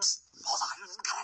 包子还有看